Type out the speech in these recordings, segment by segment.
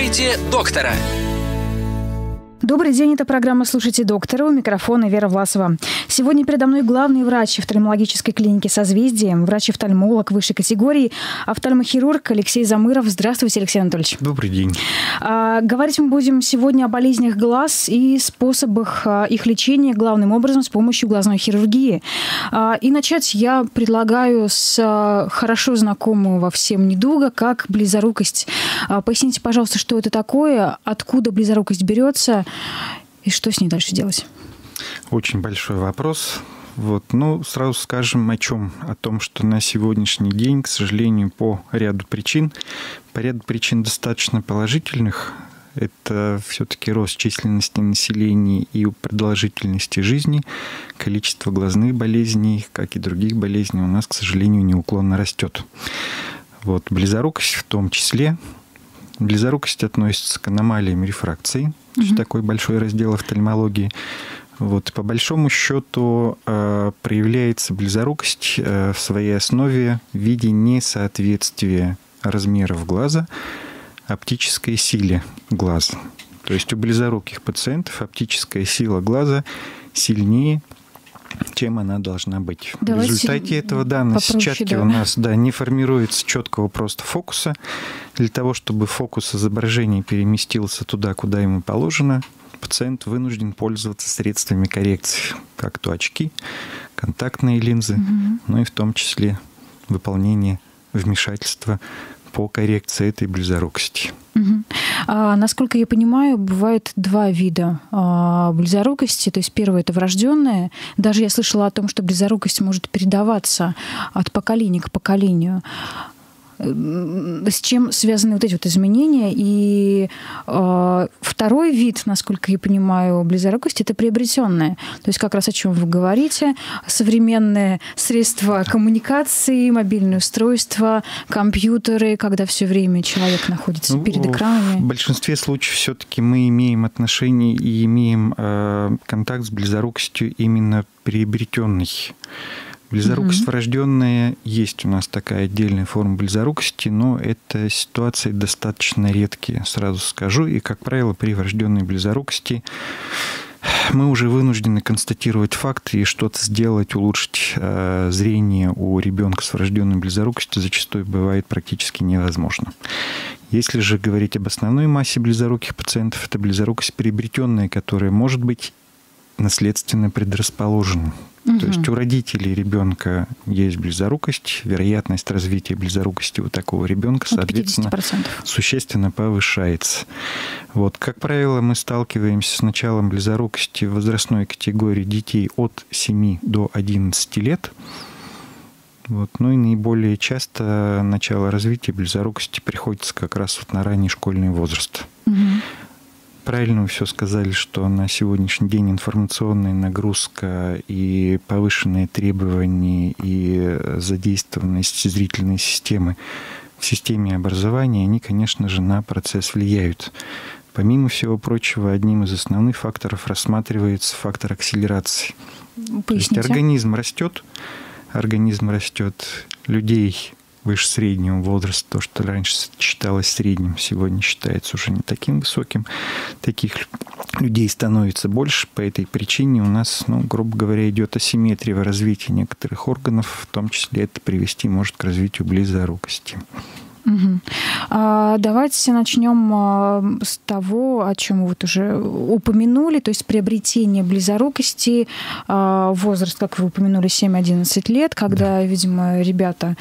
Слушайте доктора. Добрый день, это программа «Слушайте доктора». У микрофона Вера Власова. Сегодня передо мной главный врач офтальмологической клиники «Созвездие», врач-офтальмолог высшей категории, офтальмохирург Алексей Замыров. Здравствуйте, Алексей Анатольевич. Добрый день. А, говорить мы будем сегодня о болезнях глаз и способах а, их лечения, главным образом с помощью глазной хирургии. А, и начать я предлагаю с хорошо знакомого всем недуга, как близорукость. Поясните, пожалуйста, что это такое, откуда близорукость берется – и что с ней дальше делать? Очень большой вопрос. Вот. Ну, сразу скажем о чем? О том, что на сегодняшний день, к сожалению, по ряду причин, по ряду причин достаточно положительных, это все-таки рост численности населения и продолжительности жизни, количество глазных болезней, как и других болезней, у нас, к сожалению, неуклонно растет. Вот, близорукость в том числе. Близорукость относится к аномалиям рефракции, угу. такой большой раздел офтальмологии. Вот, по большому счету э, проявляется близорукость э, в своей основе в виде несоответствия размеров глаза оптической силе глаза. То есть у близоруких пациентов оптическая сила глаза сильнее, чем она должна быть. Давайте в результате этого, да, на сетчатке да. у нас да, не формируется четкого просто фокуса. Для того, чтобы фокус изображения переместился туда, куда ему положено, пациент вынужден пользоваться средствами коррекции, как то очки, контактные линзы, угу. ну и в том числе выполнение вмешательства по коррекции этой близорукости. Угу. А, насколько я понимаю, бывает два вида а, близорукости. То есть первое это врожденная. Даже я слышала о том, что близорукость может передаваться от поколения к поколению с чем связаны вот эти вот изменения. И э, второй вид, насколько я понимаю, близорукости, это приобретенное. То есть как раз о чем вы говорите. Современные средства коммуникации, мобильные устройства, компьютеры, когда все время человек находится ну, перед экранами. В большинстве случаев все-таки мы имеем отношение и имеем э, контакт с близорукостью именно приобретенный. Близорукость угу. врожденная есть у нас такая отдельная форма близорукости, но это ситуации достаточно редкие, сразу скажу. И, как правило, при врожденной близорукости мы уже вынуждены констатировать факты и что-то сделать, улучшить э, зрение у ребенка с врожденной близорукостью зачастую бывает практически невозможно. Если же говорить об основной массе близоруких пациентов, это близорукость приобретенная, которая может быть наследственно предрасположена. Угу. То есть у родителей ребенка есть близорукость, вероятность развития близорукости у такого ребенка, соответственно, 50%. существенно повышается. Вот, как правило, мы сталкиваемся с началом близорукости в возрастной категории детей от 7 до 11 лет. Вот. Ну и наиболее часто начало развития близорукости приходится как раз вот на ранний школьный возраст. Угу правильно вы все сказали, что на сегодняшний день информационная нагрузка и повышенные требования и задействованность зрительной системы в системе образования, они, конечно же, на процесс влияют. Помимо всего прочего, одним из основных факторов рассматривается фактор акселерации. Поясните. То есть организм растет, организм растет, людей выше среднего возраста, то, что раньше считалось средним, сегодня считается уже не таким высоким. Таких людей становится больше. По этой причине у нас, ну, грубо говоря, идет асимметрия в развитии некоторых органов, в том числе это привести может к развитию близорукости. Угу. Давайте начнем а, с того, о чем вы вот уже упомянули, то есть приобретение близорукости, а, возраст, как вы упомянули, 7-11 лет, когда, да. видимо, ребята,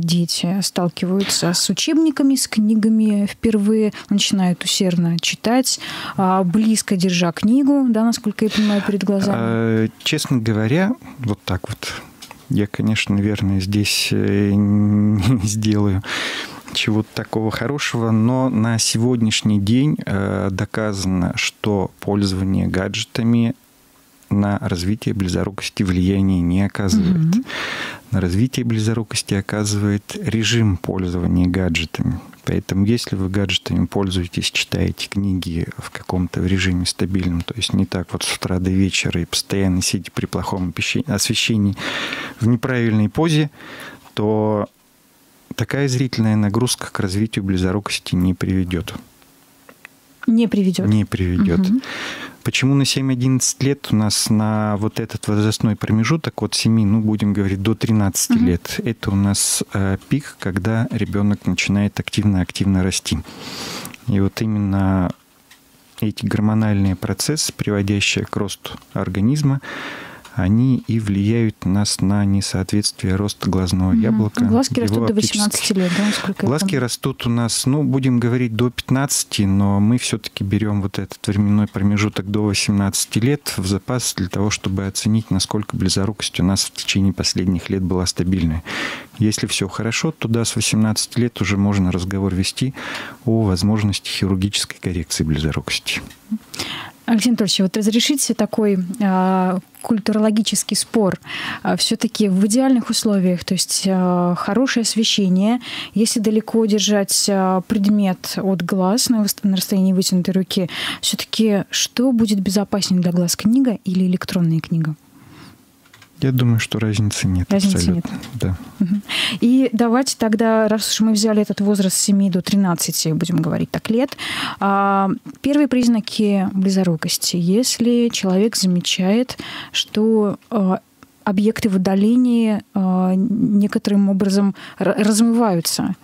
дети сталкиваются с учебниками, с книгами впервые, начинают усердно читать, близко держа книгу, да, насколько я понимаю, перед глазами. Честно говоря, вот так вот я, конечно, наверное, здесь э, не сделаю чего-то такого хорошего, но на сегодняшний день э, доказано, что пользование гаджетами на развитие близорукости влияния не оказывает. Mm-hmm. На развитие близорукости оказывает режим пользования гаджетами. Поэтому если вы гаджетами пользуетесь, читаете книги в каком-то режиме стабильном, то есть не так вот с утра до вечера и постоянно сидите при плохом освещении в неправильной позе, то такая зрительная нагрузка к развитию близорукости не приведет. Не приведет. Не приведет. Угу. Почему на 7-11 лет у нас на вот этот возрастной промежуток от 7, ну, будем говорить, до 13 угу. лет, это у нас э, пик, когда ребенок начинает активно-активно расти. И вот именно эти гормональные процессы, приводящие к росту организма, они и влияют нас на несоответствие роста глазного угу. яблока. Глазки растут до 18 лет, да? Сколько Глазки растут у нас, ну, будем говорить, до 15, но мы все-таки берем вот этот временной промежуток до 18 лет в запас для того, чтобы оценить, насколько близорукость у нас в течение последних лет была стабильной. Если все хорошо, то да, с 18 лет уже можно разговор вести о возможности хирургической коррекции близорукости. Алексей Анатольевич, вот разрешите такой э, культурологический спор. Э, Все-таки в идеальных условиях, то есть э, хорошее освещение, если далеко держать э, предмет от глаз на, на расстоянии вытянутой руки, все-таки что будет безопаснее для глаз, книга или электронная книга? Я думаю, что разницы нет. Разницы абсолютно. нет. Да. И давайте тогда, раз уж мы взяли этот возраст с 7 до 13, будем говорить так, лет, а, первые признаки близорукости. Если человек замечает, что а, объекты в отдалении а, некоторым образом размываются.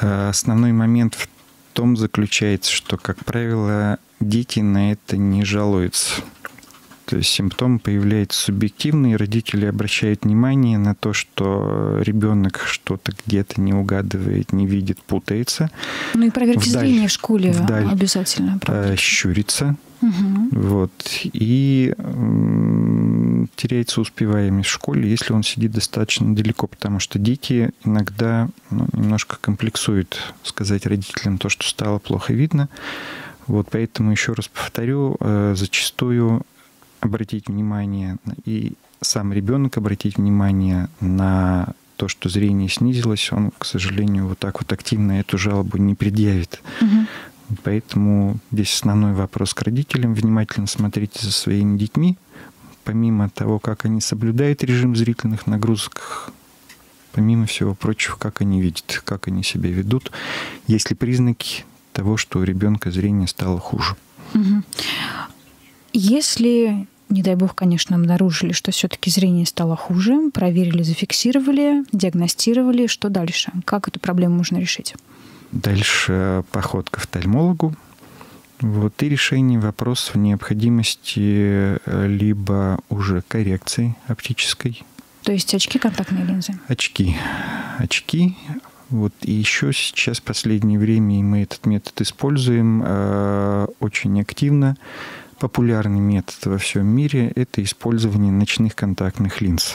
Основной момент в том заключается, что, как правило, дети на это не жалуются. То есть симптомы появляются субъективные, родители обращают внимание на то, что ребенок что-то где-то не угадывает, не видит, путается. Ну и проверки вдаль, зрения в школе вдаль, обязательно. Э, щурится. Угу. Вот. И теряется успеваемость в школе, если он сидит достаточно далеко, потому что дети иногда ну, немножко комплексуют сказать родителям то, что стало плохо видно. Вот поэтому еще раз повторю, э, зачастую обратить внимание, и сам ребенок обратить внимание на то, что зрение снизилось, он, к сожалению, вот так вот активно эту жалобу не предъявит. Угу. Поэтому здесь основной вопрос к родителям. Внимательно смотрите за своими детьми. Помимо того, как они соблюдают режим зрительных нагрузок, помимо всего прочего, как они видят, как они себя ведут, есть ли признаки того, что у ребенка зрение стало хуже. Угу. Если не дай бог, конечно, обнаружили, что все-таки зрение стало хуже, проверили, зафиксировали, диагностировали. Что дальше? Как эту проблему можно решить? Дальше поход к офтальмологу. Вот, и решение вопросов необходимости э, либо уже коррекции оптической. То есть очки, контактные линзы? Очки. Очки. Вот, и еще сейчас, в последнее время, мы этот метод используем э, очень активно популярный метод во всем мире – это использование ночных контактных линз.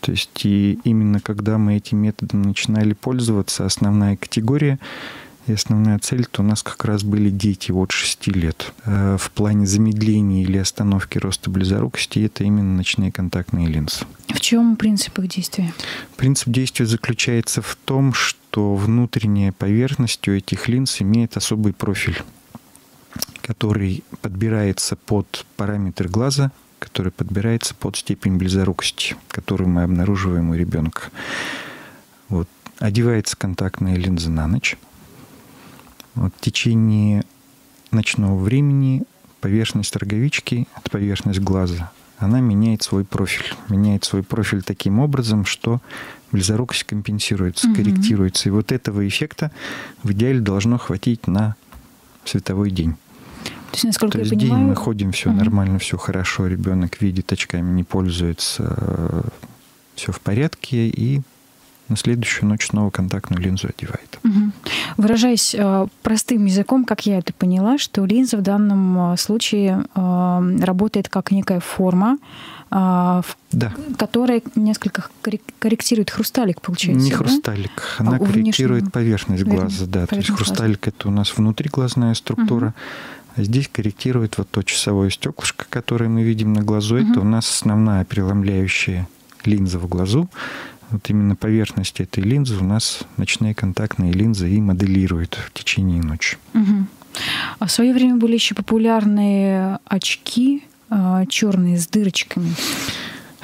То есть и именно когда мы этим методом начинали пользоваться, основная категория и основная цель, то у нас как раз были дети от 6 лет. Э, в плане замедления или остановки роста близорукости это именно ночные контактные линзы. В чем принцип их действия? Принцип действия заключается в том, что внутренняя поверхность у этих линз имеет особый профиль который подбирается под параметры глаза, который подбирается под степень близорукости, которую мы обнаруживаем у ребенка. Вот. Одевается контактная линза на ночь. Вот. В течение ночного времени поверхность роговички, это поверхность глаза, она меняет свой профиль. Меняет свой профиль таким образом, что близорукость компенсируется, угу. корректируется. И вот этого эффекта в идеале должно хватить на световой день. Есть, насколько То есть я день понимаю... мы ходим, все угу. нормально, все хорошо, ребенок видит, очками не пользуется, все в порядке, и на следующую ночь снова контактную линзу одевает. Угу. Выражаясь э, простым языком, как я это поняла, что линза в данном э, случае э, работает как некая форма, э, да. которая несколько корректирует хрусталик, получается. Не да? хрусталик, она а корректирует внешнего... поверхность глаза, да. То есть хрусталик глаза. это у нас внутриглазная структура. Угу. А здесь корректирует вот то часовое стеклышко, которое мы видим на глазу. Угу. Это у нас основная преломляющая линза в глазу. Вот именно поверхность этой линзы у нас ночные контактные линзы и моделируют в течение ночи. Угу. А в свое время были еще популярные очки а, черные с дырочками.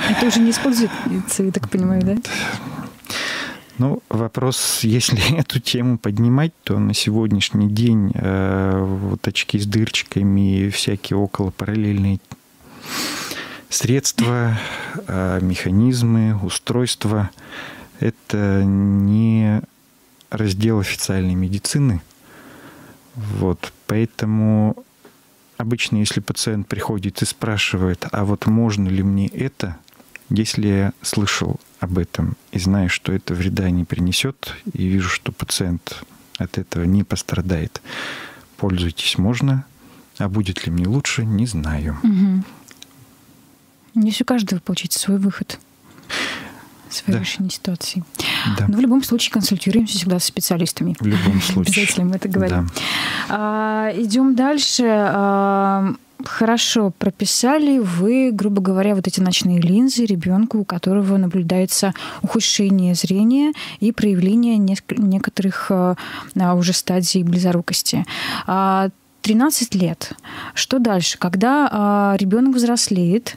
Это уже не используется, я так понимаю, да? Ну, вопрос, если эту тему поднимать, то на сегодняшний день э, вот очки с дырочками и всякие около параллельные средства, э, механизмы, устройства – это не раздел официальной медицины. Вот, поэтому обычно, если пациент приходит и спрашивает, а вот можно ли мне это, если я слышал об этом и знаю, что это вреда не принесет, и вижу, что пациент от этого не пострадает, пользуйтесь можно, а будет ли мне лучше, не знаю. Угу. Здесь у каждого получится свой выход своей да. решения ситуации. Да. Но в любом случае консультируемся всегда с специалистами. В любом случае. Обязательно мы это говорим. Да. А, идем дальше. А, хорошо прописали вы, грубо говоря, вот эти ночные линзы ребенку, у которого наблюдается ухудшение зрения и проявление некоторых а, уже стадий близорукости. 13 лет. Что дальше? Когда ребенок взрослеет,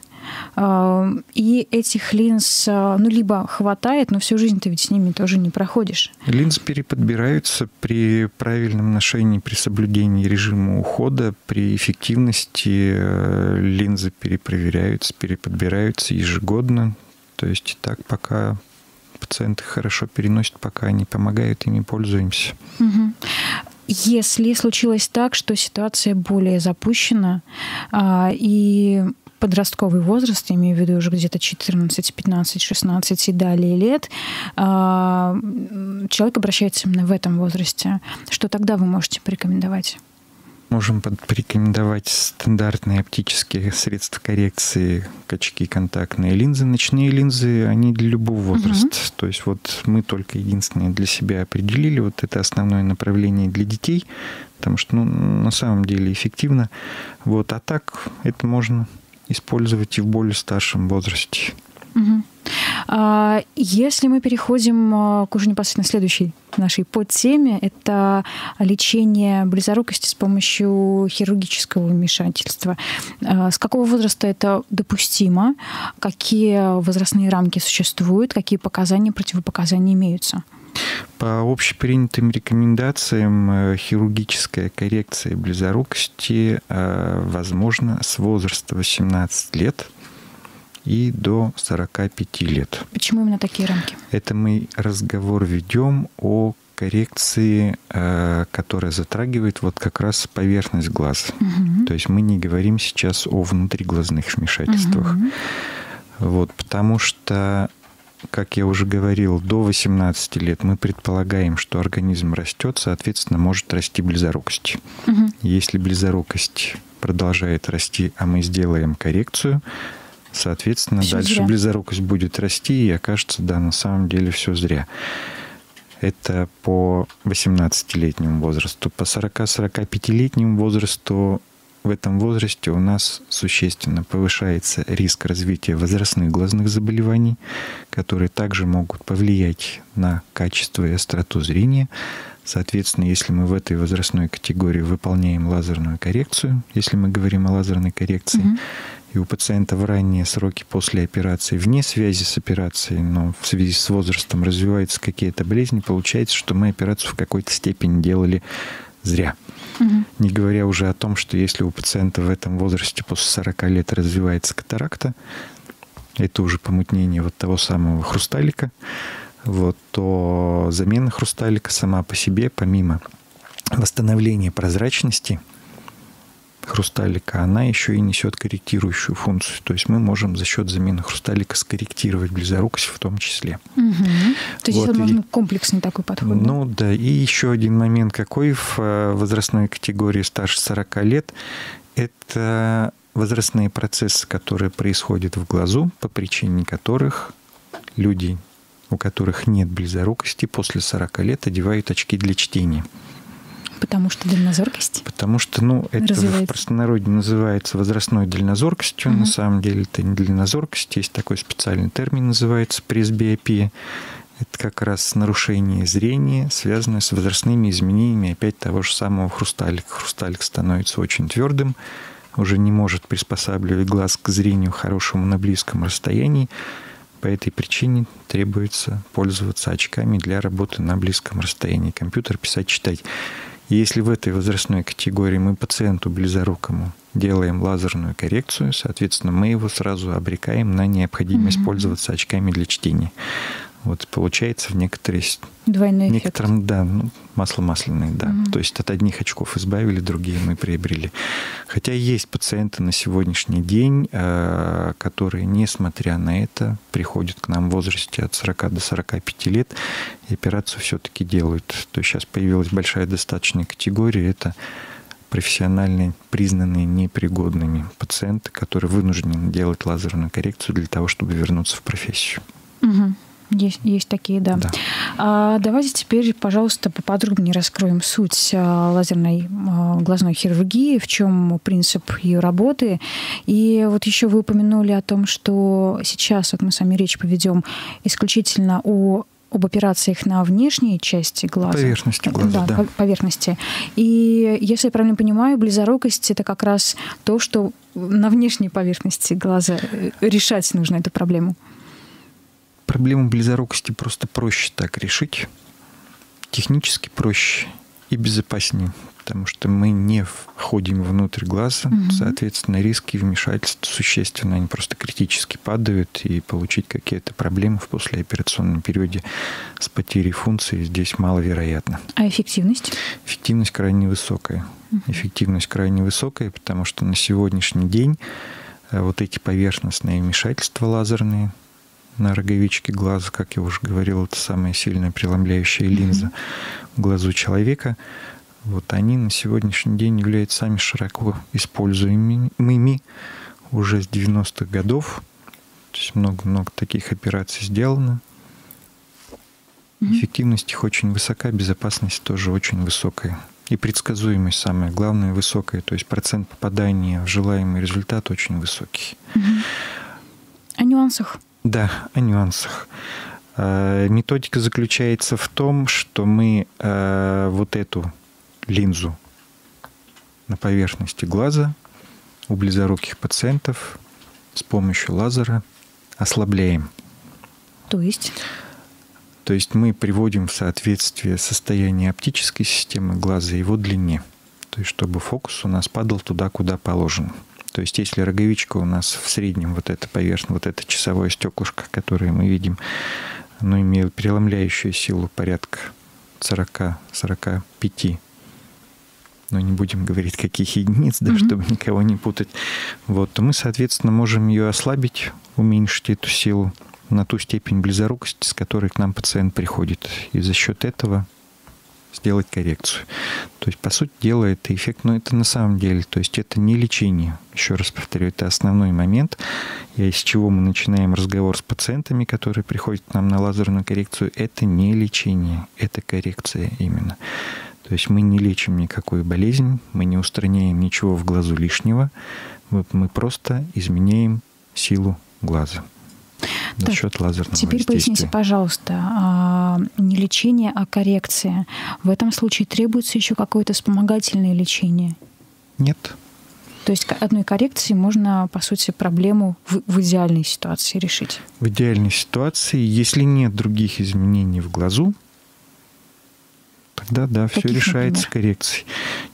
и этих линз, а, ну, либо хватает, но всю жизнь ты ведь с ними тоже не проходишь. Линзы переподбираются при правильном ношении, при соблюдении режима ухода, при эффективности э, линзы перепроверяются, переподбираются ежегодно. То есть так пока пациенты хорошо переносят, пока они помогают, ими пользуемся. Угу. Если случилось так, что ситуация более запущена, а, и подростковый возраст, я имею в виду уже где-то 14, 15, 16 и далее лет, а, человек обращается именно в этом возрасте. Что тогда вы можете порекомендовать? Можем порекомендовать стандартные оптические средства коррекции, качки, контактные линзы. Ночные линзы, они для любого возраста. Угу. То есть вот мы только единственное для себя определили, вот это основное направление для детей, потому что ну, на самом деле эффективно. Вот, а так это можно использовать и в более старшем возрасте. Угу. Если мы переходим а, к уже непосредственно следующей нашей подтеме, это лечение близорукости с помощью хирургического вмешательства. А, с какого возраста это допустимо? Какие возрастные рамки существуют? Какие показания, противопоказания имеются? По общепринятым рекомендациям э, хирургическая коррекция близорукости э, возможна с возраста 18 лет и до 45 лет. Почему именно такие рамки? Это мы разговор ведем о коррекции, э, которая затрагивает вот как раз поверхность глаз. Угу. То есть мы не говорим сейчас о внутриглазных вмешательствах. Угу. Вот, потому что как я уже говорил, до 18 лет мы предполагаем, что организм растет, соответственно, может расти близорукость. Угу. Если близорукость продолжает расти, а мы сделаем коррекцию, соответственно, все дальше зря. близорукость будет расти, и окажется, да, на самом деле все зря. Это по 18-летнему возрасту. По 40-45-летнему возрасту в этом возрасте у нас существенно повышается риск развития возрастных глазных заболеваний, которые также могут повлиять на качество и остроту зрения. Соответственно, если мы в этой возрастной категории выполняем лазерную коррекцию, если мы говорим о лазерной коррекции, угу. и у пациента в ранние сроки после операции, вне связи с операцией, но в связи с возрастом развиваются какие-то болезни, получается, что мы операцию в какой-то степени делали зря. Угу. Не говоря уже о том, что если у пациента в этом возрасте после 40 лет развивается катаракта, это уже помутнение вот того самого хрусталика, вот, то замена хрусталика сама по себе, помимо восстановления прозрачности – хрусталика, она еще и несет корректирующую функцию. То есть мы можем за счет замены хрусталика скорректировать близорукость в том числе. Угу. То есть вот. можно комплексный такой подход. Ну да, и еще один момент какой в э, возрастной категории старше 40 лет, это возрастные процессы, которые происходят в глазу, по причине которых люди, у которых нет близорукости, после 40 лет одевают очки для чтения. Потому что дальнозоркость? Потому что, ну, это в простонародье называется возрастной дальнозоркостью. Угу. На самом деле это не дальнозоркость. Есть такой специальный термин, называется пресбиопия. Это как раз нарушение зрения, связанное с возрастными изменениями опять того же самого хрусталика. Хрусталик становится очень твердым, уже не может приспосабливать глаз к зрению хорошему на близком расстоянии. по этой причине требуется пользоваться очками для работы на близком расстоянии. Компьютер писать, читать. И если в этой возрастной категории мы пациенту близорукому делаем лазерную коррекцию, соответственно, мы его сразу обрекаем на необходимость mm-hmm. пользоваться очками для чтения. Вот получается в некоторые... Двойной некотором, эффект. да, ну, масло масляное, да. Mm-hmm. То есть от одних очков избавили, другие мы приобрели. Хотя есть пациенты на сегодняшний день, э, которые, несмотря на это, приходят к нам в возрасте от 40 до 45 лет и операцию все-таки делают. То есть сейчас появилась большая достаточная категория, это профессионально признанные непригодными пациенты, которые вынуждены делать лазерную коррекцию для того, чтобы вернуться в профессию. Угу. Есть, есть такие, да. да. А, давайте теперь, пожалуйста, поподробнее раскроем суть а, лазерной а, глазной хирургии, в чем принцип ее работы. И вот еще вы упомянули о том, что сейчас вот мы с вами речь поведем исключительно о об операциях на внешней части глаза. Поверхности глаза, да. да. Поверхности. И если я правильно понимаю, близорукость – это как раз то, что на внешней поверхности глаза э, решать нужно эту проблему. Проблему близорукости просто проще так решить. Технически проще и безопаснее, потому что мы не входим внутрь глаза, угу. соответственно, риски вмешательства существенно, они просто критически падают, и получить какие-то проблемы в послеоперационном периоде с потерей функции здесь маловероятно. А эффективность? Эффективность крайне высокая. Угу. Эффективность крайне высокая, потому что на сегодняшний день э, вот эти поверхностные вмешательства лазерные – на роговичке глаза, как я уже говорил, это самая сильная преломляющая линза в глазу человека. Вот они на сегодняшний день являются самыми широко используемыми уже с 90-х годов. То есть много-много таких операций сделано. Эффективность их очень высока, безопасность тоже очень высокая. И предсказуемость самое главное высокая, то есть процент попадания в желаемый результат очень высокий. Угу. О нюансах да, о нюансах. Э, методика заключается в том, что мы э, вот эту линзу на поверхности глаза у близоруких пациентов с помощью лазера ослабляем. То есть? То есть мы приводим в соответствие состояние оптической системы глаза и его длине. То есть чтобы фокус у нас падал туда, куда положено. То есть если роговичка у нас в среднем вот эта поверхность, вот это часовое стеклышко, которое мы видим, оно имеет преломляющую силу порядка 40-45 но не будем говорить, каких единиц, да, mm-hmm. чтобы никого не путать, вот, то мы, соответственно, можем ее ослабить, уменьшить эту силу на ту степень близорукости, с которой к нам пациент приходит. И за счет этого сделать коррекцию. То есть, по сути дела, это эффект, но это на самом деле, то есть это не лечение. Еще раз повторю, это основной момент, и с чего мы начинаем разговор с пациентами, которые приходят к нам на лазерную коррекцию. Это не лечение, это коррекция именно. То есть мы не лечим никакую болезнь, мы не устраняем ничего в глазу лишнего, мы просто изменяем силу глаза за счет лазерного Теперь поясните, пожалуйста, а, не лечение, а коррекция. В этом случае требуется еще какое-то вспомогательное лечение? Нет. То есть одной коррекцией можно, по сути, проблему в, в идеальной ситуации решить? В идеальной ситуации, если нет других изменений в глазу, тогда да, все решается например? коррекцией.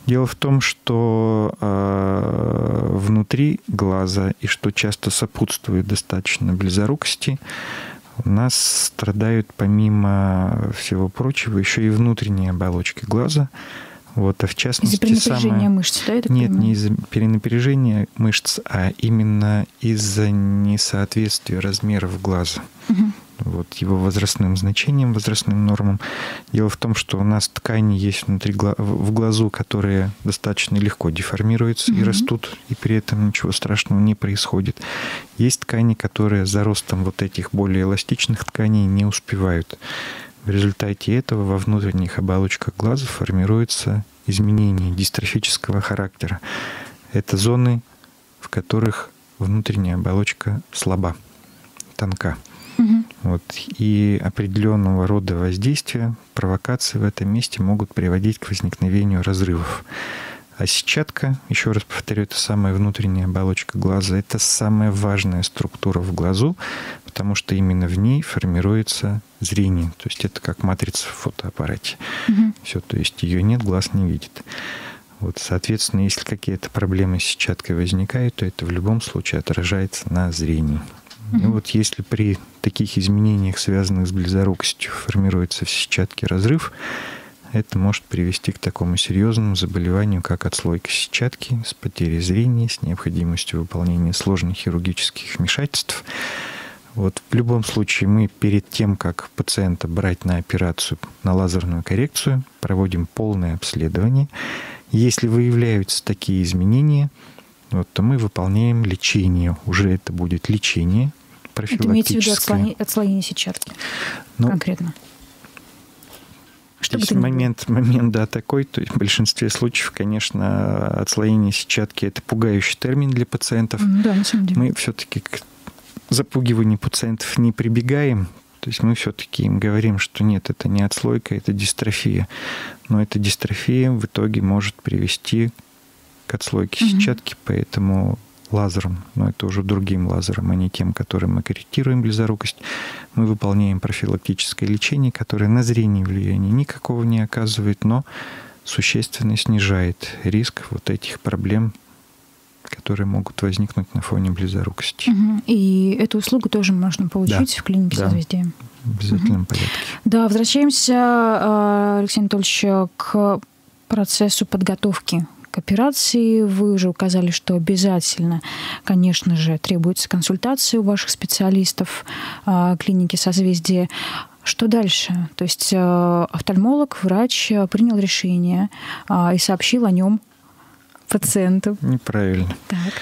Дело в том, что э, внутри глаза и что часто сопутствует достаточно близорукости, у нас страдают помимо всего прочего еще и внутренние оболочки глаза. Вот, а в частности, из-за перенапряжения самое... мышц, да, Нет, понимаю? не из-за перенапряжения мышц, а именно из-за несоответствия размеров глаза. Угу вот, его возрастным значением, возрастным нормам. Дело в том, что у нас ткани есть внутри в глазу, которые достаточно легко деформируются mm-hmm. и растут, и при этом ничего страшного не происходит. Есть ткани, которые за ростом вот этих более эластичных тканей не успевают. В результате этого во внутренних оболочках глаза формируются изменения дистрофического характера. Это зоны, в которых внутренняя оболочка слаба, тонка. Угу. Вот. И определенного рода воздействия, провокации в этом месте могут приводить к возникновению разрывов. А сетчатка, еще раз повторю, это самая внутренняя оболочка глаза. Это самая важная структура в глазу, потому что именно в ней формируется зрение. То есть это как матрица в фотоаппарате. Угу. Все, то есть ее нет, глаз не видит. Вот, соответственно, если какие-то проблемы с сетчаткой возникают, то это в любом случае отражается на зрении. Mm-hmm. И вот если при таких изменениях, связанных с близорукостью, формируется в сетчатке разрыв, это может привести к такому серьезному заболеванию, как отслойка сетчатки с потерей зрения, с необходимостью выполнения сложных хирургических вмешательств. Вот в любом случае мы перед тем, как пациента брать на операцию, на лазерную коррекцию, проводим полное обследование. Если выявляются такие изменения, вот, то мы выполняем лечение. Уже это будет лечение профилактическое. Это имеется в виду отслоение сетчатки ну, конкретно? Что Если момент, момент, да, такой, то в большинстве случаев, конечно, отслоение сетчатки – это пугающий термин для пациентов. Да, на самом деле. Мы все-таки к запугиванию пациентов не прибегаем, то есть мы все-таки им говорим, что нет, это не отслойка, это дистрофия. Но эта дистрофия в итоге может привести к отслойке угу. сетчатки, поэтому лазером, но это уже другим лазером, а не тем, которым мы корректируем близорукость, мы выполняем профилактическое лечение, которое на зрение влияния никакого не оказывает, но существенно снижает риск вот этих проблем, которые могут возникнуть на фоне близорукости. Угу. И эту услугу тоже можно получить да. в клинике да. созвездия. В обязательном угу. порядке. Да, возвращаемся, а, Алексей Анатольевич, к процессу подготовки к операции. Вы уже указали, что обязательно, конечно же, требуется консультация у ваших специалистов э, клиники созвездия. Что дальше? То есть э, офтальмолог, врач э, принял решение и сообщил о нем пациенту. Неправильно. Так.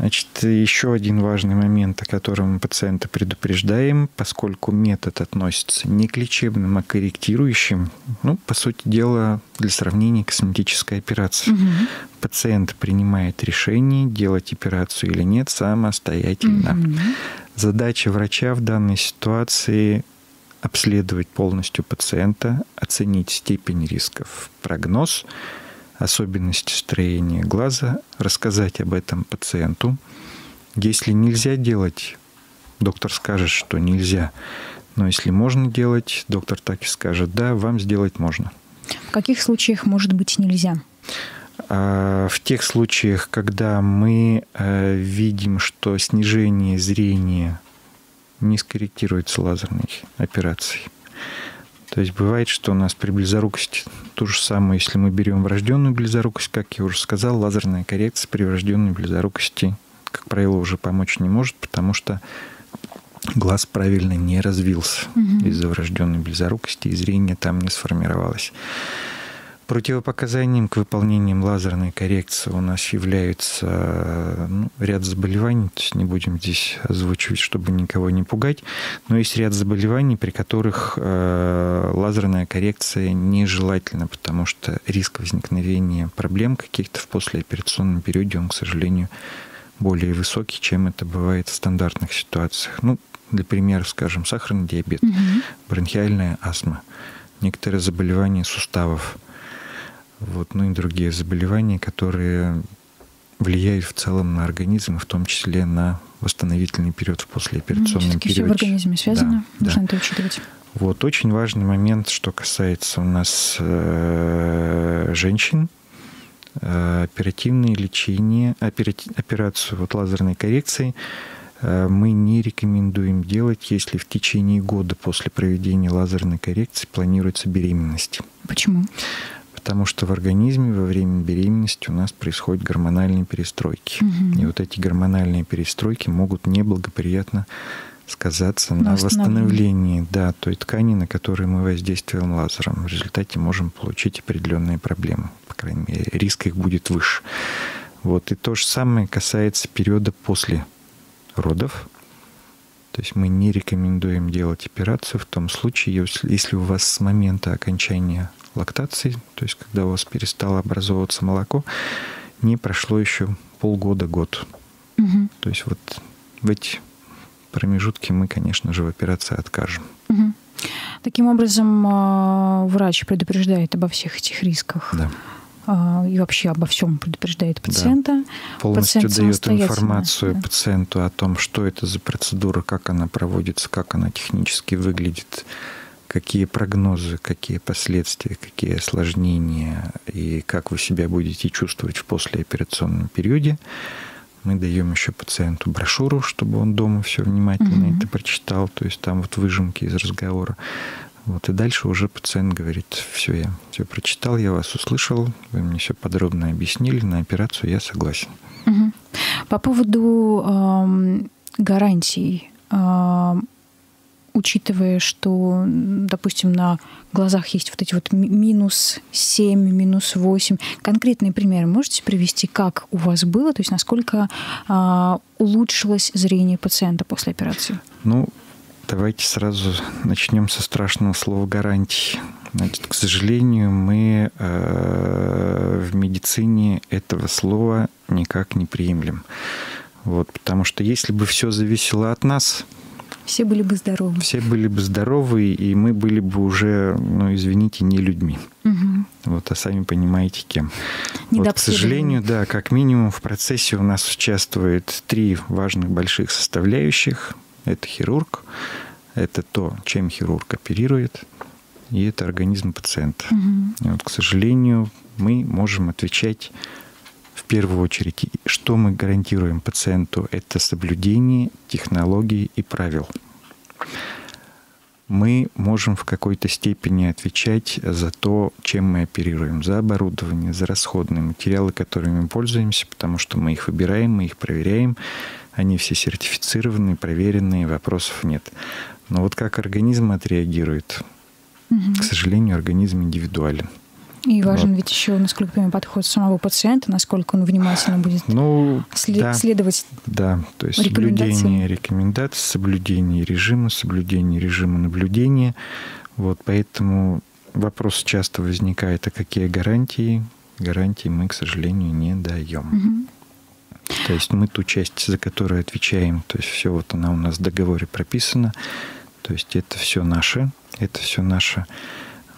Значит, еще один важный момент, о котором пациента предупреждаем, поскольку метод относится не к лечебным, а к корректирующим, ну, по сути дела, для сравнения косметической операции. Угу. Пациент принимает решение, делать операцию или нет самостоятельно. Угу. Задача врача в данной ситуации обследовать полностью пациента, оценить степень рисков, прогноз – особенности строения глаза, рассказать об этом пациенту. Если нельзя делать, доктор скажет, что нельзя. Но если можно делать, доктор так и скажет, да, вам сделать можно. В каких случаях, может быть, нельзя? А, в тех случаях, когда мы э, видим, что снижение зрения не скорректируется лазерной операцией. То есть бывает, что у нас при близорукости то же самое, если мы берем врожденную близорукость, как я уже сказал, лазерная коррекция при врожденной близорукости, как правило, уже помочь не может, потому что глаз правильно не развился угу. из-за врожденной близорукости, и зрение там не сформировалось. Противопоказанием к выполнению лазерной коррекции у нас является ну, ряд заболеваний, то есть не будем здесь озвучивать, чтобы никого не пугать, но есть ряд заболеваний, при которых э, лазерная коррекция нежелательна, потому что риск возникновения проблем каких-то в послеоперационном периоде, он, к сожалению, более высокий, чем это бывает в стандартных ситуациях. Ну, для примера, скажем, сахарный диабет, угу. бронхиальная астма, некоторые заболевания суставов – вот, ну и другие заболевания, которые влияют в целом на организм, в том числе на восстановительный период в послеоперационном периоде. все в организме связано, да, нужно да. это учитывать. Вот очень важный момент, что касается у нас э, женщин, э, оперативное лечение, операти, операцию вот лазерной коррекции э, мы не рекомендуем делать, если в течение года после проведения лазерной коррекции планируется беременность. Почему? Потому что в организме во время беременности у нас происходят гормональные перестройки. Угу. И вот эти гормональные перестройки могут неблагоприятно сказаться на, на восстановлении да, той ткани, на которую мы воздействуем лазером. В результате можем получить определенные проблемы. По крайней мере, риск их будет выше. Вот. И то же самое касается периода после родов. То есть мы не рекомендуем делать операцию в том случае, если, если у вас с момента окончания лактации, то есть когда у вас перестало образовываться молоко, не прошло еще полгода-год. Угу. То есть вот в эти промежутки мы, конечно же, в операции откажем. Угу. Таким образом, а, врач предупреждает обо всех этих рисках. Да. а, и вообще обо всем предупреждает пациента. Да. Полностью Пациент дает информацию да. пациенту о том, что это за процедура, как она проводится, как она технически выглядит, какие прогнозы, какие последствия, какие осложнения и как вы себя будете чувствовать в послеоперационном периоде. Мы даем еще пациенту брошюру, чтобы он дома все внимательно угу. это прочитал, то есть там вот выжимки из разговора. Вот, и дальше уже пациент говорит, все, я все прочитал, я вас услышал, вы мне все подробно объяснили, на операцию я согласен. Угу. По поводу э, гарантий, э, учитывая, что, допустим, на глазах есть вот эти вот минус 7, минус 8, конкретные примеры можете привести, как у вас было, то есть насколько э, улучшилось зрение пациента после операции? Ну, Давайте сразу начнем со страшного слова гарантии. Значит, к сожалению, мы э, в медицине этого слова никак не приемлем. Вот, потому что если бы все зависело от нас, все были бы здоровы. Все были бы здоровы, и мы были бы уже, ну, извините, не людьми. Угу. Вот, а сами понимаете, кем. Вот, к сожалению, да, как минимум в процессе у нас участвует три важных больших составляющих. Это хирург, это то, чем хирург оперирует, и это организм пациента. Угу. И вот, к сожалению, мы можем отвечать первую очередь, что мы гарантируем пациенту, это соблюдение технологий и правил. Мы можем в какой-то степени отвечать за то, чем мы оперируем, за оборудование, за расходные материалы, которыми мы пользуемся, потому что мы их выбираем, мы их проверяем, они все сертифицированные, проверенные, вопросов нет. Но вот как организм отреагирует, угу. к сожалению, организм индивидуален. И важен вот. ведь еще, насколько понимаю, подход самого пациента, насколько он внимательно будет ну, след- да, следовать Да, то есть соблюдение рекомендаций, соблюдение режима, соблюдение режима наблюдения. Вот поэтому вопрос часто возникает, а какие гарантии? Гарантии мы, к сожалению, не даем. Угу. То есть мы ту часть, за которую отвечаем, то есть все вот она у нас в договоре прописана, то есть это все наше, это все наше.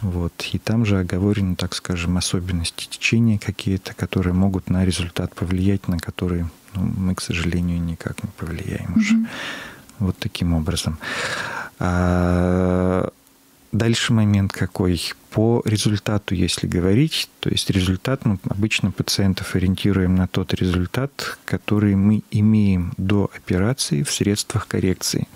Вот. И там же оговорены, так скажем, особенности течения какие-то, которые могут на результат повлиять, на которые ну, мы, к сожалению, никак не повлияем mm-hmm. уже. Вот таким образом. А Дальше момент какой? По результату, если говорить, то есть результат, мы обычно пациентов ориентируем на тот результат, который мы имеем до операции в средствах коррекции.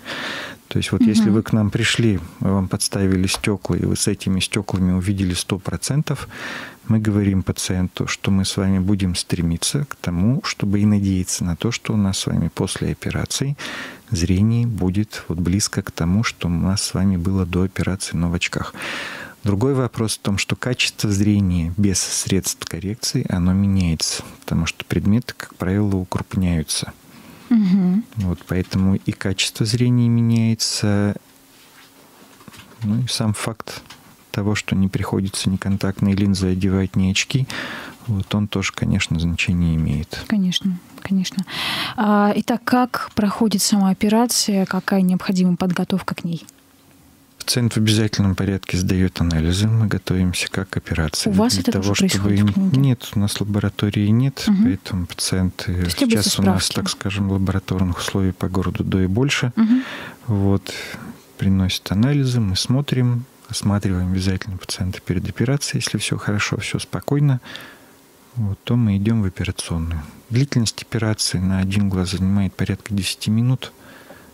То есть вот угу. если вы к нам пришли, мы вам подставили стекла, и вы с этими стеклами увидели 100%, мы говорим пациенту, что мы с вами будем стремиться к тому, чтобы и надеяться на то, что у нас с вами после операции зрение будет вот близко к тому, что у нас с вами было до операции на очках. Другой вопрос в том, что качество зрения без средств коррекции, оно меняется, потому что предметы, как правило, укрупняются. Угу. Вот поэтому и качество зрения меняется, ну и сам факт того, что не приходится ни контактные линзы одевать, ни очки, вот он тоже, конечно, значение имеет. Конечно, конечно. А, итак, как проходит сама операция, какая необходима подготовка к ней? Пациент в обязательном порядке сдает анализы, мы готовимся как к операции. У вас Для это того, тоже чтобы... происходит Нет, у нас лаборатории нет, угу. поэтому пациенты... Сейчас у нас, так скажем, лабораторных условий по городу до и больше. Угу. Вот, приносят анализы, мы смотрим, осматриваем обязательно пациента перед операцией. Если все хорошо, все спокойно, вот, то мы идем в операционную. Длительность операции на один глаз занимает порядка 10 минут.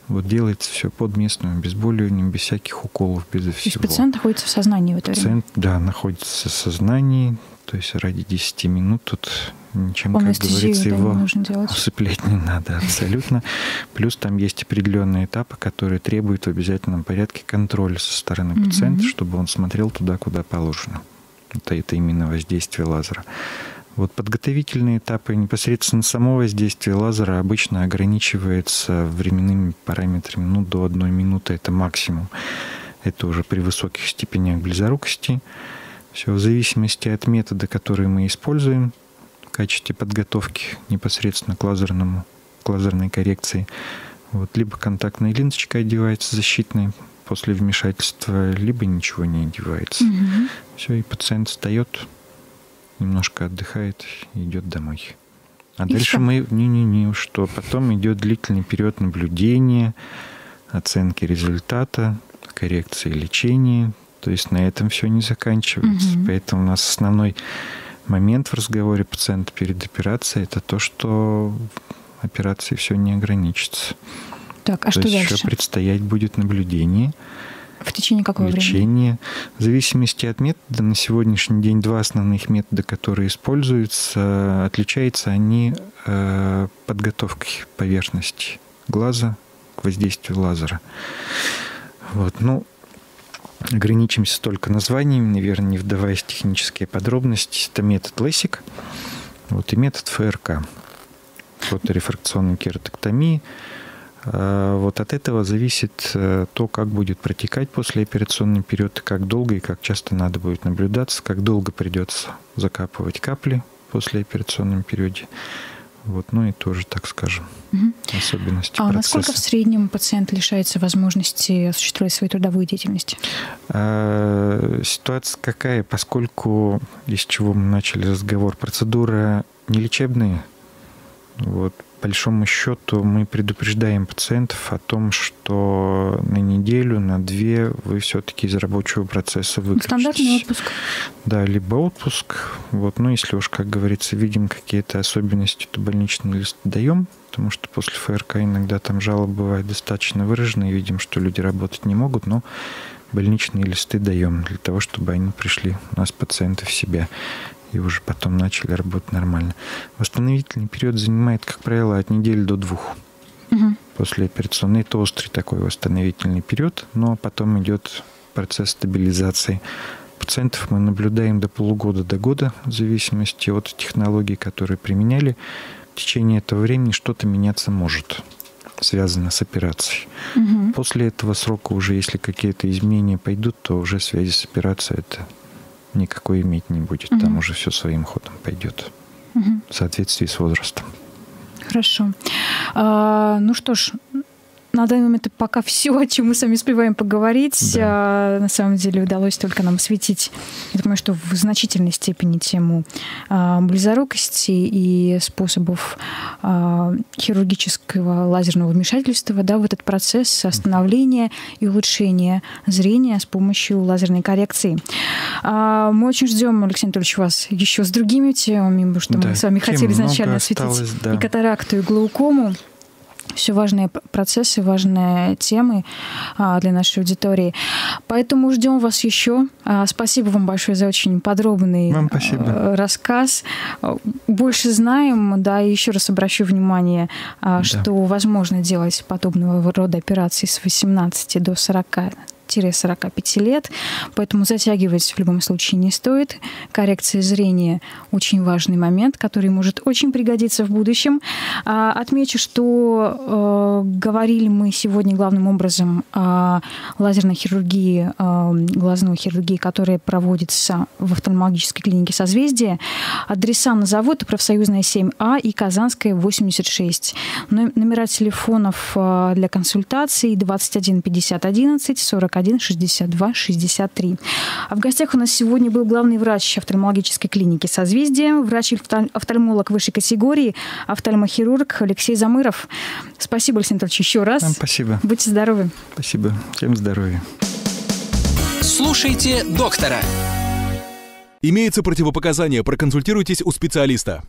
Вот делается все под местным обезболиванием, без всяких уколов, без всего. То есть пациент находится в сознании в это пациент, время? Да, находится в сознании. То есть ради 10 минут тут ничем, как говорится, да, его усыплять не надо абсолютно. Плюс там есть определенные этапы, которые требуют в обязательном порядке контроля со стороны пациента, чтобы он смотрел туда, куда положено. Это, это именно воздействие лазера. Вот подготовительные этапы непосредственно само воздействие лазера обычно ограничивается временными параметрами ну, до одной минуты, это максимум. Это уже при высоких степенях близорукости. Все в зависимости от метода, который мы используем в качестве подготовки непосредственно к лазерному, к лазерной коррекции. Вот, либо контактная линзочка одевается защитная после вмешательства, либо ничего не одевается. Угу. Все, и пациент встает, немножко отдыхает и идет домой. А и дальше все? мы не-не-не, что потом идет длительный период наблюдения, оценки результата, коррекции лечения. То есть на этом все не заканчивается. Угу. Поэтому у нас основной момент в разговоре пациента перед операцией это то, что операции все не ограничится. Так, а то что есть дальше? Еще предстоять будет наблюдение. В течение какого лечение. времени? В зависимости от метода, на сегодняшний день два основных метода, которые используются, отличаются они э, подготовкой поверхности глаза к воздействию лазера. Вот, ну, ограничимся только названиями, наверное, не вдаваясь в технические подробности. Это метод LASIK вот, и метод ФРК, фоторефракционной кератоктомии. А, вот от этого зависит э, то, как будет протекать послеоперационный период, как долго и как часто надо будет наблюдаться, как долго придется закапывать капли в послеоперационном периоде. Вот, ну и тоже, так скажем, угу. особенности А процесса. насколько в среднем пациент лишается возможности осуществлять свою трудовую деятельность? А, ситуация какая? Поскольку, из чего мы начали разговор, процедура не лечебная, вот, большому счету мы предупреждаем пациентов о том, что на неделю, на две вы все-таки из рабочего процесса выключитесь. Стандартный отпуск. Да, либо отпуск. Вот, ну, если уж, как говорится, видим какие-то особенности, то больничный лист даем, потому что после ФРК иногда там жалобы бывают достаточно выраженные, видим, что люди работать не могут, но больничные листы даем для того, чтобы они пришли, у нас пациенты в себя и уже потом начали работать нормально. Восстановительный период занимает, как правило, от недели до двух. Угу. После операционной это острый такой восстановительный период, но потом идет процесс стабилизации. Пациентов мы наблюдаем до полугода, до года, в зависимости от технологий, которые применяли. В течение этого времени что-то меняться может связано с операцией. Угу. После этого срока уже, если какие-то изменения пойдут, то уже связи с операцией это никакой иметь не будет. Угу. Там уже все своим ходом пойдет угу. в соответствии с возрастом. Хорошо. А, ну что ж, на данный момент это пока все, о чем мы с вами успеваем поговорить. Да. А, на самом деле удалось только нам осветить, я думаю, что в значительной степени тему а, близорукости и способов а, хирургического лазерного вмешательства да, в этот процесс остановления и улучшения зрения с помощью лазерной коррекции. Мы очень ждем, Алексей Анатольевич, вас еще с другими темами, потому что да, мы с вами хотели изначально осветить да. и катаракту, и глаукому все важные процессы, важные темы а, для нашей аудитории. Поэтому ждем вас еще. А, спасибо вам большое за очень подробный вам спасибо. А, рассказ. Больше знаем, да, и еще раз обращу внимание, а, да. что возможно делать подобного рода операции с 18 до 40 45 лет, поэтому затягивать в любом случае не стоит. Коррекция зрения – очень важный момент, который может очень пригодиться в будущем. А, отмечу, что э, говорили мы сегодня главным образом о лазерной хирургии, э, глазной хирургии, которая проводится в офтальмологической клинике «Созвездие». Адреса назовут профсоюзная 7А и Казанская 86. Номера телефонов э, для консультаций 21 50 11 41 41 62 63. А в гостях у нас сегодня был главный врач офтальмологической клиники «Созвездие», врач-офтальмолог высшей категории, офтальмохирург Алексей Замыров. Спасибо, Алексей Анатольевич, еще раз. Вам спасибо. Будьте здоровы. Спасибо. Всем здоровья. Слушайте доктора. Имеется противопоказание, проконсультируйтесь у специалиста.